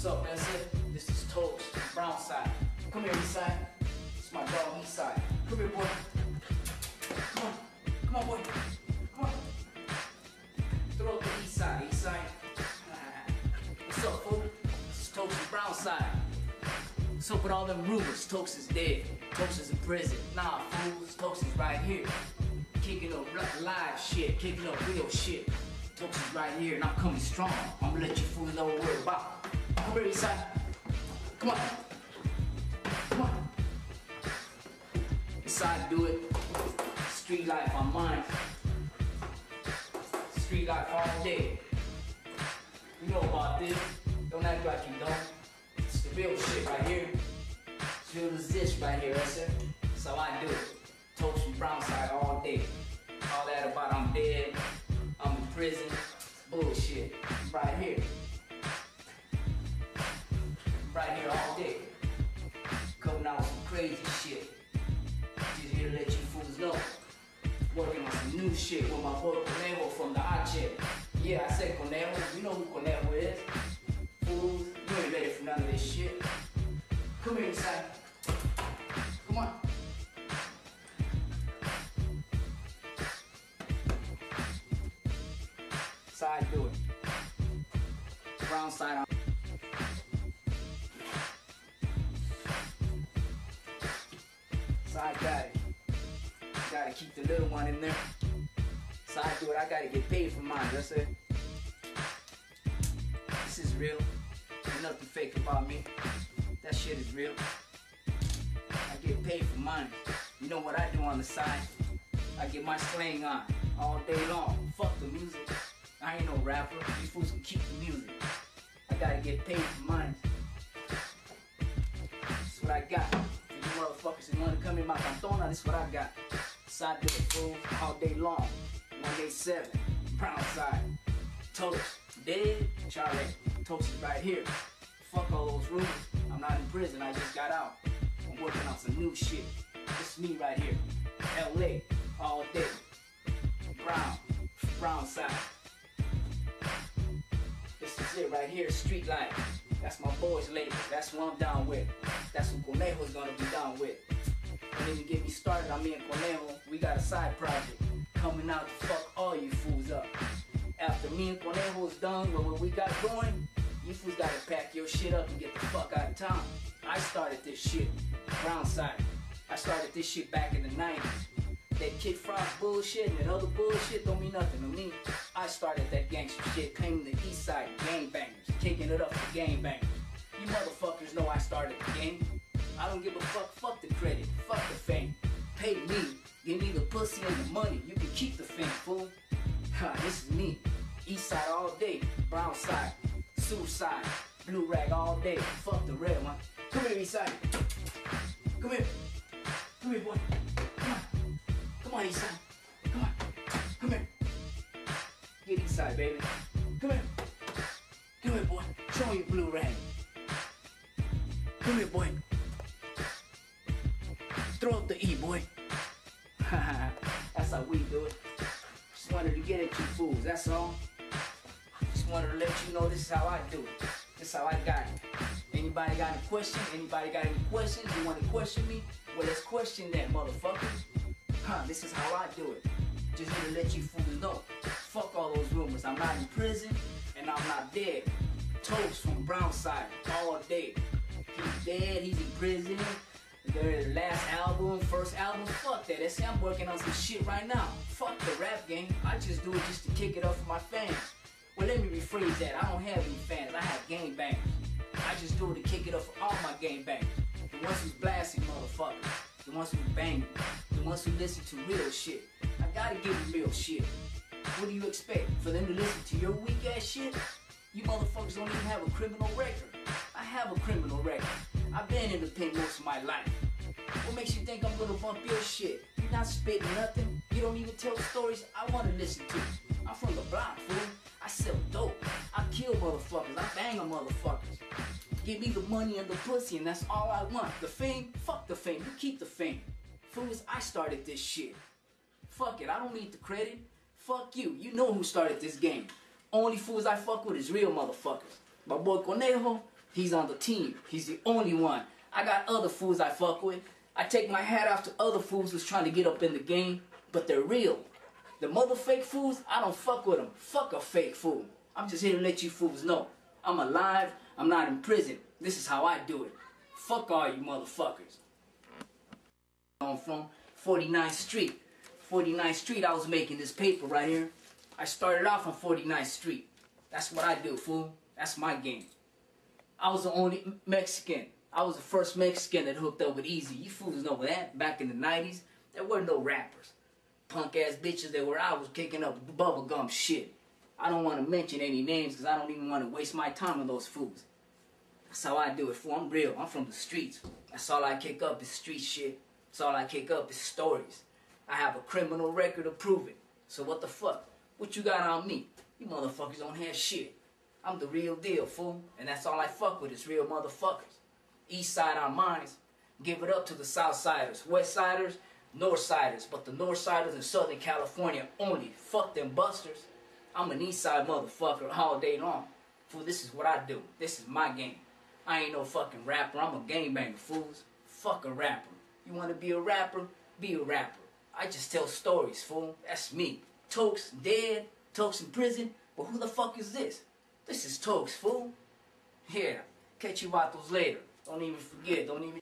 What's up, man? This is Toker, brown side. Come here, east side. It's my dog, east side. Come here, boy. Come on. Come on, boy. Come on. Throw up the east side, east side. What's up, fool? This is Toker, brown side. What's up with all them rumors? Toker is dead. Toker is in prison. Nah, fools. Toker is right here. Kicking up live shit. Kicking up real shit. Toker is right here, and I'm coming strong. I'm gonna let you fools know what about. Come here, Eastside. Come on. Come on. Eastside, do it. Street life on mine. Street life all day. You know about this. Don't act like you don't. It's the real shit right here. It's real as this right here, that's it. How I do it. Toker from Brownside all day. All that about I'm dead, I'm in prison. Bullshit. Right here. Right here all day. Coming out with some crazy shit. Just here to let you fools know. Working on some new shit with my boy Conejo from the Hot Check. Yeah, I said Conejo. You know who Conejo is. Fools, you ain't ready for none of this shit. Come here inside. Come on. Side do it. Brown side on. Side got it. Gotta keep the little one in there. Side do it. I gotta get paid for mine. That's it. This is real. Ain't nothing fake about me. That shit is real. I get paid for mine. You know what I do on the side? I get my slang on all day long. Fuck the music. I ain't no rapper. These fools can keep the music. I gotta get paid for mine. Who wanna come in my cantona, this what I got. Side to the fool all day long. 187, brown side. Toker, dead, Charlie. Toker is right here. Fuck all those rumors. I'm not in prison, I just got out. I'm working on some new shit. It's me right here. LA, all day. Brown, Brownside. This is it right here, street life. That's my boys label. That's what I'm down with. That's what Conejo's gonna be down with. Don't even get me started me and Conejo. We got a side project coming out to fuck all you fools up. After me and Conejo's done with what we got going, you fools gotta pack your shit up and get the fuck out of town. I started this shit, Brownside. I started this shit back in the 90s. That Kid Frost bullshit and that other bullshit don't mean nothing to me. I started that gangster shit, claiming the east side gangbangers, kicking it up for gangbangers. You motherfuckers know I started the game. I don't give a fuck, fuck the credit, fuck the fame. Pay me, give me the pussy and the money, you can keep the fame, fool. Ha, this is me. East side all day, Brownside, suicide, blue rag all day, fuck the red one. Come here, east side. Come here. Come here, boy. Come on. Come on, east side. Come on. Come here. Get east side, baby. Come here. Come here, boy. Show me your blue rag. Come here, boy. Throw up the E, boy. That's how we do it. Just wanted to get at you fools, that's all. Just wanted to let you know this is how I do it. This is how I got it. Anybody got any questions? Anybody got any questions? You want to question me? Well, let's question that, motherfuckers. Huh, this is how I do it. Just here to let you fools know. Fuck all those rumors. I'm not in prison and I'm not dead. Toker from Brownside all day. He's dead, he's in prison. Their last album, first album, fuck that. That's I'm working on some shit right now. Fuck the rap game. I just do it just to kick it off for my fans. Well, let me rephrase that. I don't have any fans. I have gang bangers. I just do it to kick it off for all my gang bangers. The ones who's blasting motherfuckers. The ones who bang. The ones who listen to real shit. I gotta give them real shit. What do you expect? For them to listen to your weak ass shit? You motherfuckers don't even have a criminal record. I have a criminal record. I've been in the pen most of my life. What makes you think I'm gonna bump your shit? You're not spitting nothing. You don't even tell stories I wanna listen to. I'm from the block, fool. I sell dope. I kill motherfuckers. I bang on motherfuckers. Give me the money and the pussy, and that's all I want. The fame? Fuck the fame. You keep the fame. Fools, I started this shit. Fuck it. I don't need the credit. Fuck you. You know who started this game. Only fools I fuck with is real motherfuckers. My boy Conejo, He's on the team. He's the only one. I got other fools I fuck with. I take my hat off to other fools who's trying to get up in the game, but they're real. The mother fake fools, I don't fuck with them. Fuck a fake fool. I'm just here to let you fools know. I'm alive. I'm not in prison. This is how I do it. Fuck all you motherfuckers. I'm from 49th Street. 49th Street, I was making this paper right here. I started off on 49th Street. That's what I do, fool. That's my game. I was the only Mexican. I was the first Mexican that hooked up with Eazy. You fools know that. Back in the 90s, there were no rappers. Punk ass bitches that were I was kicking up bubblegum shit. I don't want to mention any names because I don't even want to waste my time on those fools. That's how I do it, fool. I'm real. I'm from the streets. That's all I kick up is street shit. That's all I kick up is stories. I have a criminal record to prove it. So what the fuck? What you got on me? You motherfuckers don't have shit. I'm the real deal, fool. And that's all I fuck with is real motherfuckers. East side on minds. Give it up to the south siders. West siders, north siders. But the north siders in Southern California only. Fuck them busters. I'm an east side motherfucker all day long. Fool, this is what I do. This is my game. I ain't no fucking rapper. I'm a gangbanger, fools. Fuck a rapper. You want to be a rapper? Be a rapper. I just tell stories, fool. That's me. Tokes dead. Tokes in prison. But who the fuck is this? This is Tokes, fool. Yeah. Catch you vatos later. Don't even forget. Don't even...